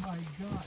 my God.